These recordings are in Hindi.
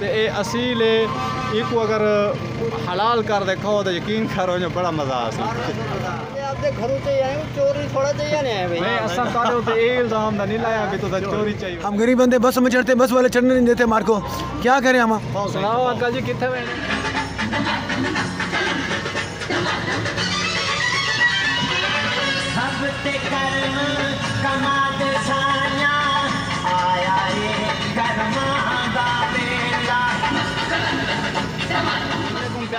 तो ये असील है अगर हलाल कर देखो तो यकीन करो जो बड़ा मज़ा आ हम गरीब बंदे बस में चढ़ते बस वाले चढ़ने नहीं देते मार को। क्या करें हम? सुनाओ अंकल जी कितने कमा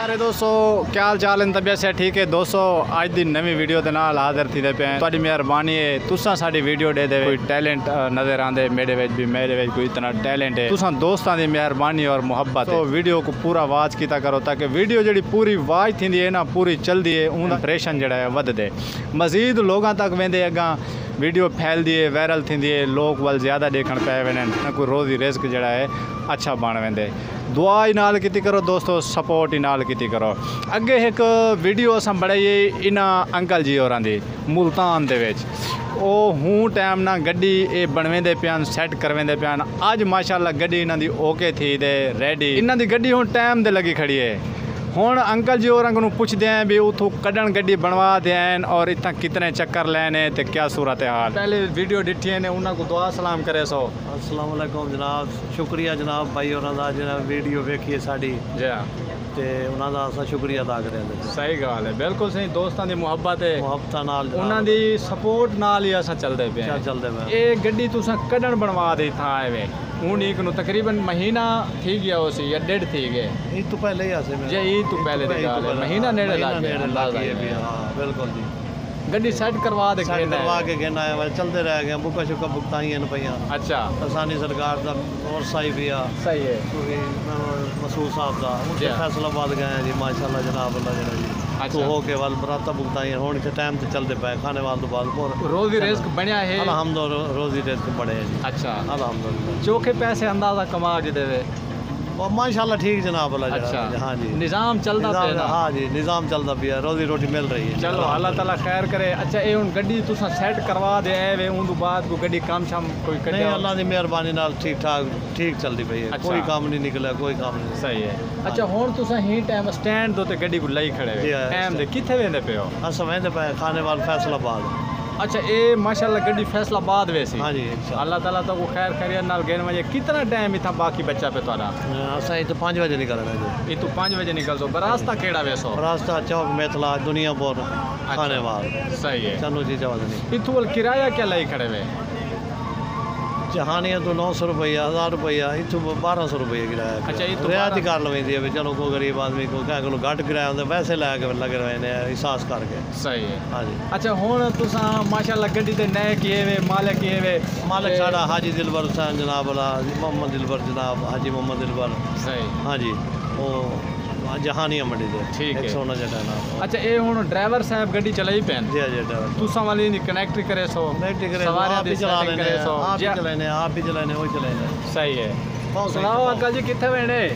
प्यारे दोस्तों क्या हाल चाल इन तबियत से ठीक है दोस्तों आज दिन नवी वीडियो के नाल हाजिर थी पे थोड़ी मेहरबानी है तुसा साड़ी वीडियो दे दे कोई टैलेंट नज़र आंदे मेरे बच भी मेरे बच कोई इतना टैलेंट है तुसा दोस्तों की मेहरबानी और मुहब्बत तो वीडियो को पूरा वाच किया करो ताकि वीडियो जी पूरी वाच थी ना पूरी चलती है उन प्रेशन जड़ा है वे मजीद लोगों तक वेंदे अगर ਵੀਡੀਓ ਫੈਲਦੀ ਹੈ ਵਾਇਰਲ ਥੀਂਦੀ ਹੈ ਲੋਕ ਵੱਲ ਜ਼ਿਆਦਾ ਦੇਖਣ ਪਏ ਵੇ ਨਾ ਕੋਈ ਰੋਜ਼ੀ ਰਿਜ਼ਕ ਜਿਹੜਾ ਹੈ ਅੱਛਾ ਬਣ ਵੈਂਦੇ ਦੁਆ ਹੀ ਨਾਲ ਕੀਤੀ ਕਰੋ ਦੋਸਤੋ ਸਪੋਰਟ ਹੀ ਨਾਲ ਕੀਤੀ ਕਰੋ ਅੱਗੇ ਇੱਕ ਵੀਡੀਓ ਅਸਾਂ ਬਣਾਈ ਇਹਨਾਂ ਅੰਕਲ ਜੀ ਹੋਰਾਂ ਦੀ ਮੁਲਤਾਨ ਦੇ ਵਿੱਚ ਉਹ ਹੂੰ ਟਾਈਮ ਨਾਲ ਗੱਡੀ ਇਹ ਬਣਵੇਂਦੇ ਪਿਆਨ ਸੈੱਟ ਕਰਵੇਂਦੇ ਪਿਆਨ ਅੱਜ ਮਾਸ਼ਾਅੱਲਾ ਗੱਡੀ ਇਹਨਾਂ ਦੀ ਓਕੇ ਥੀ ਤੇ ਰੈਡੀ ਇਹਨਾਂ ਦੀ ਗੱਡੀ ਹੁਣ ਟਾਈਮ ਦੇ ਲੱਗੀ ਖੜੀ ਹੈ ਹੁਣ ਅੰਕਲ ਜੀ ਹੋਰਾਂ ਨੂੰ ਪੁੱਛਦੇ ਆਂ ਵੀ ਉਥੋਂ ਕੱਢਣ ਗੱਡੀ ਬਣਵਾ ਦੇਣ ਔਰ ਇਤਾਂ ਕਿਤਨੇ ਚੱਕਰ ਲੈਣੇ ਤੇ ਕੀ ਸੂਰਤ ਹਾਲ ਪਹਿਲੇ ਵੀਡੀਓ ਡਿੱਠੀਆਂ ਨੇ ਉਹਨਾਂ ਕੋ ਦੁਆ ਸਲਾਮ ਕਰੇ ਸੋ ਅਸਲਾਮ ਵਾਲੇਕੁਮ ਜਨਾਬ ਸ਼ੁਕਰੀਆ ਜਨਾਬ ਭਾਈ ਉਹਨਾਂ ਦਾ ਜਿਹੜਾ ਵੀਡੀਓ ਵੇਖੀਏ ਸਾਡੀ ਜੀ ਤੇ ਉਹਨਾਂ ਦਾ ਅਸਾਂ ਸ਼ੁਕਰੀਆ ਅਦਾ ਕਰਿਆ ਸਹੀ ਗੱਲ ਹੈ ਬਿਲਕੁਲ ਸਹੀ ਦੋਸਤਾਂ ਦੀ ਮੁਹੱਬਤ ਹੈ। ਮੁਹੱਬਤਾਂ ਨਾਲ ਉਹਨਾਂ ਦੀ ਸਪੋਰਟ ਨਾਲ ਹੀ ਅਸਾਂ ਚੱਲਦੇ ਪਏ ਹਾਂ। ਚੱਲ ਚੱਲਦੇ ਪਏ ਇਹ ਗੱਡੀ ਤੁਸੀਂ ਕੱਢਣ ਬਣਵਾ ਦੇ ਥਾਂ ਐਵੇਂ। ਹੁਣ ਇੱਕ ਨੂੰ ਤਕਰੀਬਨ ਮਹੀਨਾ ਥੀ ਗਿਆ ਹੋ ਸੀ ਜਾਂ ਡੇਢ ਥੀ ਗਏ। ਇਹ ਤੋਂ ਪਹਿਲੇ ਹੀ ਆਸੇ ਜੇ ਇਹ ਤੋਂ ਪਹਿਲੇ ਦੀ ਗੱਲ ਹੈ ਮਹੀਨਾ ਨੇੜੇ ਲੱਗ ਗਿਆ ਹੀ ਹੈ। ਹਾਂ ਬਿਲਕੁਲ ਜੀ। ਗੱਡੀ ਸੈੱਟ ਕਰਵਾ ਦੇ ਸਾਡੇ ਕੇ ਕਰਵਾ ਕੇ ਕਹਿਣਾ ਆਇਆ ਵਾ ਚਲਦੇ ਰਹਿ ਗਏ ਬੁੱਕਾ ਸ਼ੁਕਾ ਭੁਗਤਾਈਆਂ ਨੇ ਪਈਆਂ ਅੱਛਾ ਅਸਾਨੀ ਸਰਕਾਰ ਦਾ ਹੋਰ ਸਾਈ ਵੀ ਆ ਸਹੀ ਹੈ ਕਿਉਂਕਿ ਅਹ, ਮਸੂਦ ਸਾਹਿਬ ਦਾ ਜੀ। ਉੱਥੇ ਫੈਸਲਾਬਾਦ ਗਏ ਆ ਜੀ ਮਾਸ਼ਾਅੱਲਾ ਜਨਾਬ ਅੱਲਾ ਜਿਹੜਾ ਜੀ ਅੱਛਾ। ਤੋਂ ਹੋ ਕੇ ਵੱਲ ਬਰਾਤਾ ਭੁਗਤਾਈਆਂ ਹੁਣ ਇੱਥੇ ਟਾਈਮ ਤੇ ਚੱਲਦੇ ਪਏ ਖਾਣੇ ਵਾਲ ਤੋਂ ਬਾਅਦ ਹੋਰ ਰੋਜ਼ੀ ਰਿਜ਼ਕ ਬਣਿਆ ਹੈ ਅਲਹਮਦੁਲਿਲਾ ਰੋਜ਼ੀ ਰਿਜ਼ਕ ਬੜੇ ਹੈ ਜੀ ਅੱਛਾ ਅਲਹਮਦੁਲਿਲਾ ਚੋਖੇ ਪੈਸੇ ਅੰਦਾਜ਼ਾ ਕਮਾ ਕੇ ਦੇਵੇ माशाला ठीक जनाब अल्लाह अच्छा। हाँ जी। निज़ाम चलता पिया हाँ जी निज़ाम चलता पिया रोजी रोटी मिल रही है। चलो अल्लाह ताला खैर करे। अच्छा ये हूँ गड्डी तुस सेट करवा दे वे उन बाद को गड्डी काम शाम कोई कर नहीं अल्लाह दी मेहरबानी नाल ठीक ठाक ठीक चलती पई है। अच्छा। कोई काम नहीं निकला कोई काम नहीं। सही है। हाँ। अच्छा हुन तुस ही टाइम स्टैंड दो ते गड्डी को लाई खड़े टाइम हाँ, दे। किथे वेंदे पे हो? अस वेंदे पे खाने वाल फैसलाबाद। अच्छा ये माशाल्लाह गड्डी फैसलाबाद वैसी हाँ जी अल्लाह ताला तो खैर खैर नाल गेन वजे। कितना टाइम इतना बाकी बच्चा पे तोरा हाँ, असा ये तो 5 बजे निकल रहे ये तो 5 बजे निकल दो रास्ता हाँ केड़ा वैसो रास्ता चौक मेथला दुनिया बोर अच्छा, आने सही है। चलो जी जवाब नहीं इथुल किराया क्या लाई खड़े हुए ਜਹਾਨੀਆਂ ਤੋਂ 900 ਰੁਪਈਆ 1000 ਰੁਪਈਆ ਇੱਥੋਂ 1200 ਰੁਪਈਆ ਕਿਰਾਇਆ ਅੱਛਾ, ਇੱਥੋਂ ਰਿਆਇਤ ਹੀ 1200 ਕਰ ਲਵੈਂਦੀ ਹੈ ਵੀ ਚਲੋ ਕੋਈ ਗਰੀਬ ਆਦਮੀ ਕੋ ਕਹਿ ਕੋਲ ਘੱਟ ਕਿਰਾਇਆ ਹੁੰਦਾ ਵੈਸੇ ਲੈ ਕੇ ਲੱਗ ਰਹੇ ਨੇ ਅਹਿਸਾਸ ਕਰਕੇ। ਸਹੀ ਹੈ। ਹਾਂਜੀ। ਅੱਛਾ ਹੁਣ ਤੁਸੀਂ ਮਾਸ਼ਾਅੱਲਾ ਗੱਡੀ ਤੇ ਨਏ ਕੀਏ ਵੇ ਮਾਲਕ ਕੀਏ ਵੇ? ਮਾਲਕ ਤੇ- ਸਾਡਾ ਹਾਜੀ ਦਿਲਬਰ ਹੁਸੈਨ ਜਨਾਬ ਵਾਲਾ ਮੁਹੰਮਦ ਦਿਲਬਰ ਜਨਾਬ ਹਾਜੀ ਮੁਹੰਮਦ ਦਿਲਬਰ। ਸਹੀ। ਹਾਂਜੀ ਉਹ ਜਹਾਨੀਆਂ ਮੰਡੀ ਦੇ ਠੀਕ ਹੈ। 109 ਜਟਾ ਨਾਮ ਅੱਛਾ ਇਹ ਹੁਣ ਡਰਾਈਵਰ ਸਾਹਿਬ ਗੱਡੀ ਚਲਾਈ ਪੈਣ ਜੀ ਜੀ ਡਰਾਈਵਰ ਤੁਸਾਂ ਵਾਲੀ ਦੀ ਕਨੈਕਟ ਕਰੇ ਸੋ ਨਹੀਂ ਟਿਕਰੇ ਸਵਾਰਿਆਂ ਆਪ ਦੀ ਹੀ ਚਲਾ setting ਲੈਣੇ ਕਰੇ ਸੋ ਆਪ ਹੀ ਜੀ- ਚਲਾਣੇ ਆਪ ਹੀ ਚਲਾਣੇ ਉਹ ਚਲਾਣੇ ਸਹੀ ਹੈ ਬਹੁਤ ਸਹੀ, ਸੁਣਾਓ ਬਹੁਤ। ਅੰਕਲ ਜੀ ਕਿੱਥੇ ਵੇਣੇ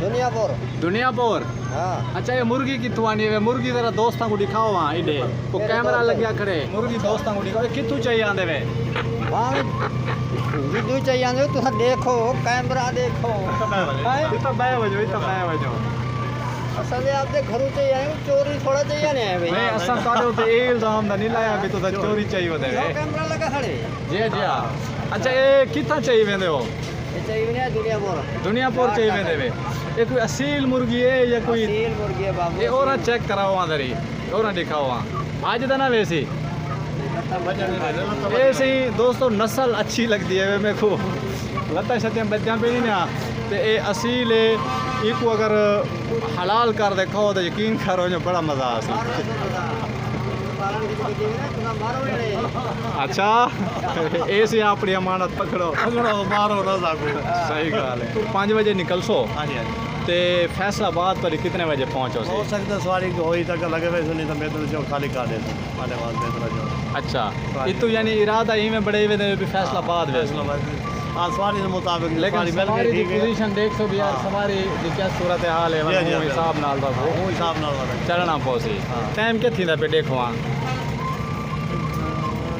दुनियापुर दुनियापुर हाँ अच्छा ये मुर्गी कितों आनी है मुर्गी जरा दोस्तां को दिखाओ वहाँ इधे को कैमरा लग गया खड़े मुर्गी दोस्तां को दिखाओ ये कितों चाहिए आंदे वे वहाँ वीडियो चाहिए आने तुम देखो कैमरा देखो इतना बाय बजो इतना बाय बजो असल आपले घरू ते आयो चोरी थोड़ा ते आने है भाई। नहीं असन ताडे ते ए इल्ज़ाम दा नहीं लाया कि तो चोरी। चाहिए वदे कैमरा लगा खड़े। जी जी हाँ। हाँ। अच्छा ए किथा चाहिए वेंदे हो? ए चाहिए ने दुनियापुर दुनियापुर चाहिए वेंदे वे ए कोई असील मुर्गी है या कोई असील मुर्गी है बाबू। ए ओरा चेक कराओ अंदर ही ओरा दिखाओ आज दा ना वैसी ऐसे ही दोस्तों नस्ल अच्छी लगती है मेरे को। लता छतियाँ बच्चा पे नहीं ना। तो ये असील एक अगर हलाल कर देखो तो यकीन करो जो बड़ा मज़ा आ अच्छा ऐसी अपनी अमानत पकड़ो। पकड़ो मारो रजा को सही गल है। पाँच बजे निकल सो ते फैसलाबाद पर कितने बजे पहुंचो हो सकता सवारी होई तक लगे वैसे नहीं तो मैं तो खाली कर दे माने वास्ते अच्छा इतो यानी इरादा ही में बड़े वे फैसलाबाद फैसलाबाद। हाँ सवारी के मुताबिक लेकिन सवारी मिल सवारी गई की ठीक है पोजीशन देख सो भी यार हाँ। सवारी की क्या सूरत हाल है जी, जी, वो जी। हिसाब नाल बस हाँ, वो हिसाब नाल वाला चढ़ना पौसी हाँ। टाइम क्या थी पे देखो वहाँ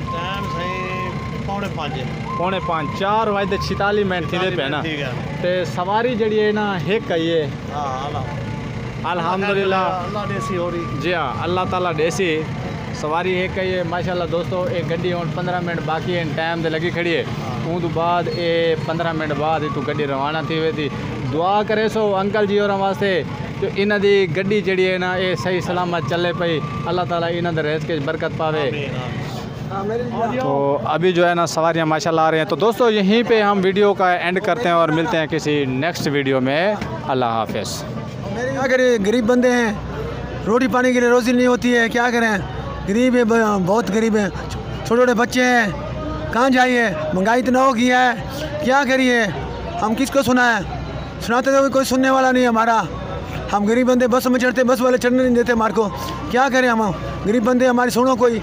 टाइम सही पौने पाँच पौने पाँच चार वजते छिताली मिनट थी पे ना ठीक है ते सवारी जड़ी है ना हिक आई है हाँ अल्लाह अल्हम्दुलिल्लाह अल्लाह देसी हो रही जी हाँ अल्लाह ताला देसी सवारी एक ही है माशाल्लाह दोस्तों एक गड्डी ਹੁਣ 15 ਮਿੰਟ ਬਾਕੀ ਹੈ ਟਾਈਮ ਤੇ ਲੱਗੀ ਖੜੀ ਹੈ ऊंद बाद पंद्रह मिनट बाद इतों गड्डी रवाना थी वे थी दुआ करे सो अंकल जी और वास्ते तो इन दी गड्डी जड़ी है ना ये सही सलामत चले पई अल्लाह ताला इन रेस के बरकत पावे तो अभी जो है ना सवारियाँ माशाल्लाह आ रही हैं तो दोस्तों यहीं पे हम वीडियो का एंड करते हैं और मिलते हैं किसी नेक्स्ट वीडियो में अल्लाह हाफिज़ अगर गरीब बंदे हैं। रोटी पानी के लिए रोज़ी नहीं होती है। क्या करें? गरीब है बहुत गरीब हैं। छोटे छोटे बच्चे हैं। कहाँ जाइए महँगाई इतना हो गया है। क्या करिए हम किसको सुनाए सुनाते तो कोई सुनने वाला नहीं है हमारा। हम गरीब बंदे बस में चढ़ते बस वाले चढ़ने नहीं देते हमारे को। क्या करें हम? गरीब बंदे हमारी सुनो कोई।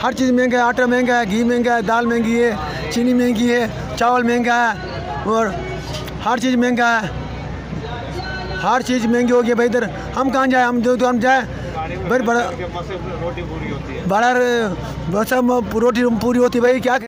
हर चीज़ महँगा है आटा महँगा है घी महँगा है दाल महँगी है चीनी महँगी है चावल महँगा है और हर चीज़ महँगा है। हर चीज़ महँगी हो गई भाई इधर। हम कहाँ जाए? हम जो तो हम जाए। भाई बड़ा है। बड़ा रोटी पूरी होती है भाई क्या